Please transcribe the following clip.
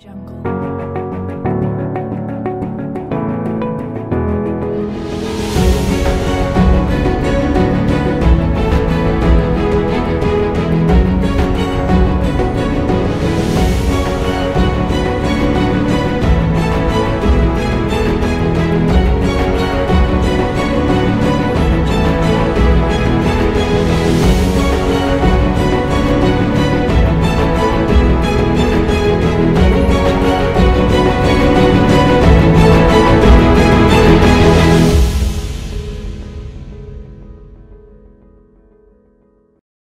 Jungle.